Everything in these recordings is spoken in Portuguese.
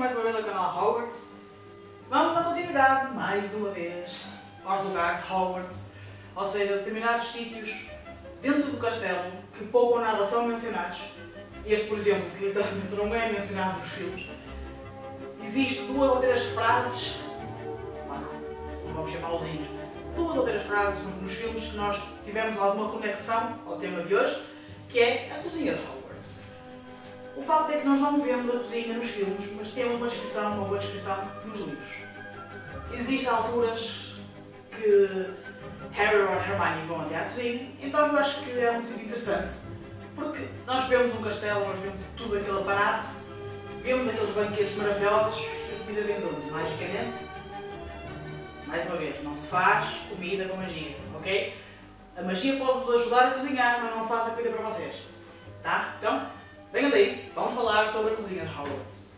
mais uma vez ao canal Hogwarts. Vamos dar continuidade, mais uma vez, aos lugares de Hogwarts, ou seja, determinados sítios dentro do castelo que pouco ou nada são mencionados. Este, por exemplo, que literalmente não é mencionado nos filmes. Existem duas ou três frases, não vamos chamá-los duas ou três frases nos filmes que nós tivemos alguma conexão ao tema de hoje, que é a cozinha de Hogwarts. O facto é que nós não vemos a cozinha nos filmes, mas temos uma descrição, uma boa descrição nos livros. Existem alturas que Harry, Ron e Hermione vão até à cozinha, então eu acho que é um sítio interessante, porque nós vemos um castelo, nós vemos tudo aquele aparato, vemos aqueles banquetes maravilhosos e a comida vem de onde? Magicamente? Mais uma vez, não se faz comida com magia, ok? A magia pode-vos ajudar a cozinhar, mas não faz a comida para vocês. Tá? Então, Venham daí, vamos falar sobre a cozinha de Hogwarts.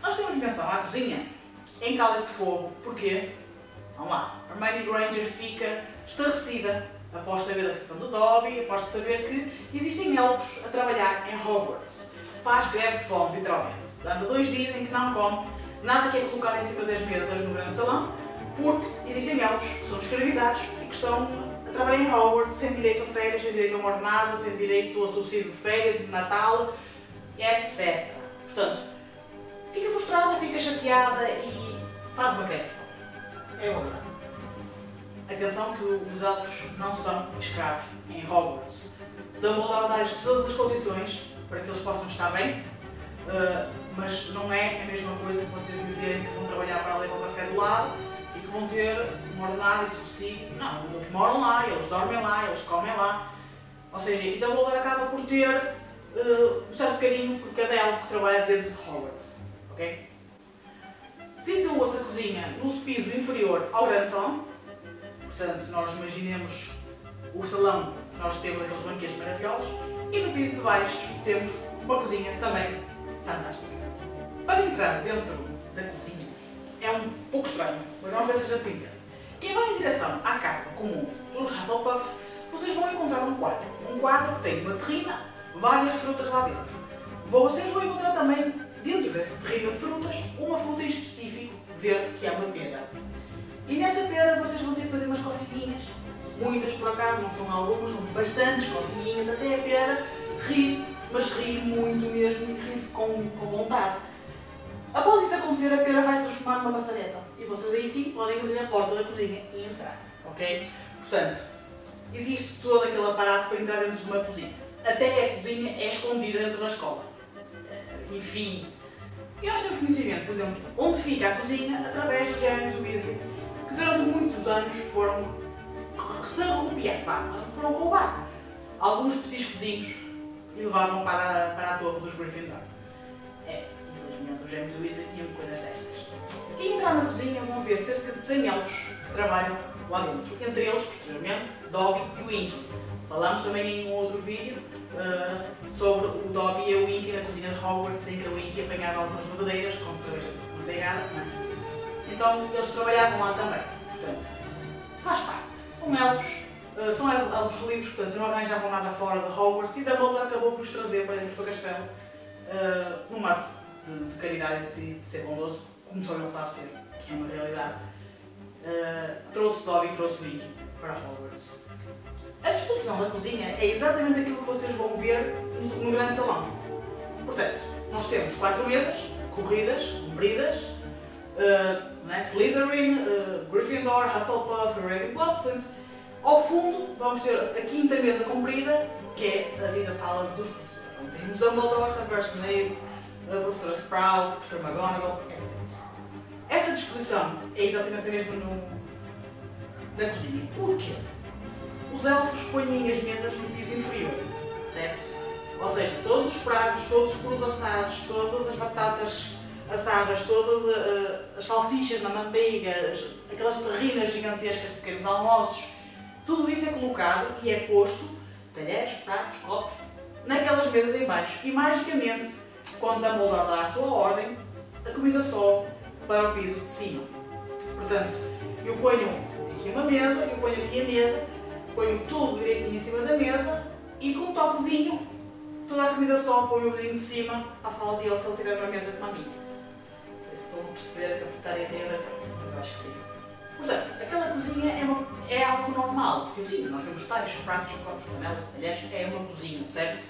Nós temos menção à cozinha em Cálice de Fogo, porquê? Vamos lá, Hermione Granger fica estarrecida após saber da situação do Dobby, após saber que existem elfos a trabalhar em Hogwarts. Faz greve de fome, literalmente, dando dois dias em que não come nada que é colocado em cima das mesas no grande salão, porque existem elfos que são escravizados e que estão a trabalhar em Hogwarts sem direito a férias, sem direito a um ordenado, sem direito a subsídio de férias de Natal, etc. Portanto, fica frustrada, fica chateada e faz uma greve. É verdade. Atenção que os elfos não são escravos em Hogwarts. Dumbledore dá-lhes todas as condições para que eles possam estar bem, uh, mas não é a mesma coisa que vocês dizerem que vão trabalhar para ali para o café do lado e que vão ter um ordenado e subsídio. Não, eles moram lá, eles dormem lá, eles comem lá. Ou seja, e Dumbledore acaba por ter uh, um certo carinho por cada elfo que trabalha dentro de Hogwarts. Ok? Situa-se a cozinha no piso inferior ao grande salão. Portanto, nós imaginemos o salão, nós temos aqueles banquetes maravilhosos. E no piso de baixo temos uma cozinha também fantástica. Para entrar dentro da cozinha é um pouco estranho, mas vamos ver se a gente se entende. Quem vai em direção à casa comum dos Hufflepuff, vocês vão encontrar um quadro. Um quadro que tem uma terrina, várias frutas lá dentro. Vocês vão encontrar também, dentro dessa terrina de frutas, uma fruta em específico, verde, que é uma pera. E nessa pera vocês vão ter que fazer umas cocinhas. Muitas, por acaso, não são algumas, são bastantes cocinhas, até a pera rir, mas rir muito mesmo e vontade. Acontecer, a pera vai se transformar numa maçaneta. E vocês aí sim podem abrir a porta da cozinha e entrar. Ok? Portanto, existe todo aquele aparato para entrar dentro de uma cozinha. Até a cozinha é escondida dentro da escola. Eh, enfim. E nós temos conhecimento, por exemplo, onde fica a cozinha através dos gêmeos Weasley, que durante muitos anos foram se foram roubar alguns petiscozinhos e levavam para, para a torre dos Gryffindor. Os gêmeos Weasley tinham coisas destas. E entrar na cozinha vão ver cerca de 100 elfos que trabalham lá dentro. Entre eles, posteriormente, Dobby e o Inky. Falamos também em um outro vídeo uh, sobre o Dobby e o Inky na cozinha de Hogwarts, em que o Inky apanhava algumas madeiras com cerveja manteigada. É? Então eles trabalhavam lá também. Portanto, faz parte. São elfos, uh, são elfos livres, portanto não arranjavam nada fora de Hogwarts e Dumbledore acabou por os trazer para dentro do castelo uh, num ato de, de caridade de, si, de ser bondoso, só ele sabe ser, que é uma realidade. Uh, trouxe Dobby e trouxe Mickey para Hogwarts. A disposição da cozinha é exatamente aquilo que vocês vão ver no, no grande salão. Portanto, nós temos quatro mesas, corridas, compridas, uh, né? Slytherin, uh, Gryffindor, Hufflepuff e Ravenclaw. Portanto, ao fundo vamos ter a quinta mesa comprida, que é ali da sala dos professores. Então, temos Dumbledore, Severus Snape, a professora Sprout, a professora McGonagall, etc. Essa disposição é exatamente a mesma no, na cozinha. Porquê? Os elfos põem as mesas no piso inferior, certo? Ou seja, todos os pratos, todos os puros assados, todas as batatas assadas, todas uh, as salsichas na manteiga, aquelas terrinas gigantescas de pequenos almoços, tudo isso é colocado e é posto, talheres, pratos, copos, naquelas mesas em baixo. E magicamente, quando Dumbledore dá a sua ordem, a comida sobe para o piso de cima. Portanto, eu ponho aqui uma mesa, eu ponho aqui a mesa, ponho tudo direitinho em cima da mesa e com um toquezinho, toda a comida só para o meu vizinho de cima, à sala dele, se ele tiver uma mesa como a minha. Não sei se estão a perceber, a captar a ideia da mas eu acho que sim. Portanto, aquela cozinha é, uma, é algo normal. Tipo, sim, nós vemos tais, pratos, copos, panelas, talheres, é uma cozinha, certo?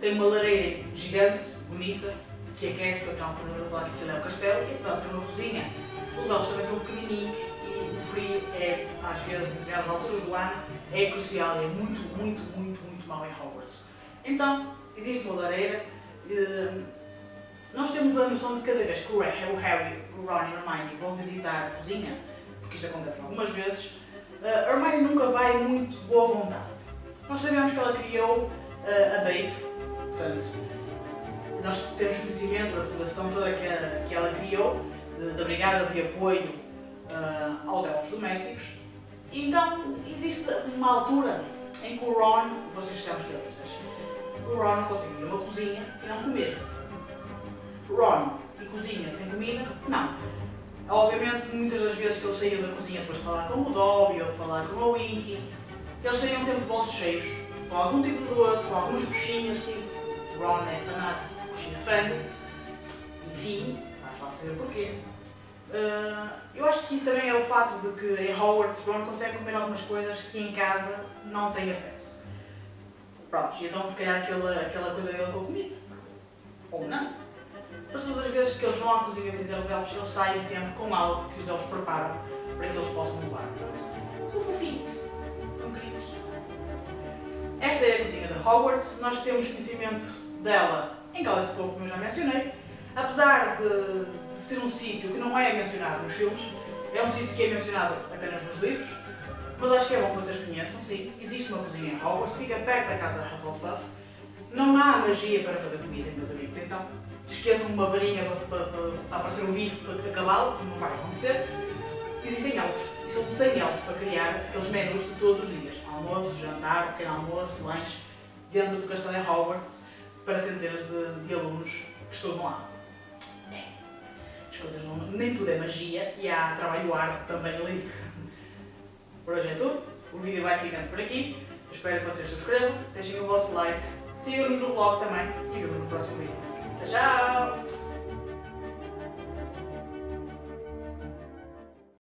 Tem uma lareira gigante, bonita, que aquece para cá um bocadinho falar que aquilo é um castelo, e apesar de ser uma cozinha, os ovos também são pequenininhos e o frio é, às vezes, em determinadas alturas do ano, é crucial, é muito, muito, muito, muito mau em Hogwarts. Então, existe uma lareira. Eh, nós temos a noção de cada vez que o Harry, o Ron e o Hermione vão visitar a cozinha, porque isto acontece algumas vezes, a Hermione nunca vai muito de boa vontade. Nós sabemos que ela criou a Babe, portanto, nós temos conhecimento da fundação toda que, a, que ela criou, da Brigada de Apoio uh, aos Elfos Domésticos. E então existe uma altura em que o Ron, vocês são especialistas, o Ron não consegue ter uma cozinha e não comer. Ron e cozinha sem comida, não. Obviamente, muitas das vezes que eles saíam da cozinha depois de falar com o Dobby ou de falar com o Winky, eles saíam sempre de bolsos cheios, com algum tipo de doce, com algumas coxinhas, sim. Ron é fanático coxinha de frango, enfim, vai-se lá saber porquê. Uh, eu acho que também é o fato de que em Hogwarts Ron consegue comer algumas coisas que em casa não tem acesso. Pronto, e então se calhar aquela, aquela coisa dele com a comida. Ou não. Mas todas as vezes que eles vão à cozinha visitar os elfos, eles saem sempre com algo que os elfos preparam para que eles possam levar. São fofinhos. São queridos. Esta é a cozinha de Hogwarts. Nós temos conhecimento dela em Cálice Fogo, como eu já mencionei. Apesar de, ser um sítio que não é mencionado nos filmes, é um sítio que é mencionado apenas nos livros, mas acho que é bom que vocês conheçam, sim, existe uma cozinha em Hogwarts, fica perto da casa de Hufflepuff. Não há magia para fazer comida, meus amigos, então esqueçam uma varinha para, para, aparecer um bife a cavalo, não vai acontecer. Existem elfos, e são 100 elfos para criar aqueles menus de todos os dias. Almoço, jantar, pequeno almoço, lanche, dentro do castelo em Hogwarts, para centenas de, de alunos que estudam lá coisas não, nem tudo é magia e há trabalho arte também ali. Por hoje é tudo. O vídeo vai ficando por aqui. Espero que vocês subscrevam, deixem o vosso like, sigam-nos no blog também e vemos no próximo vídeo. Tchau!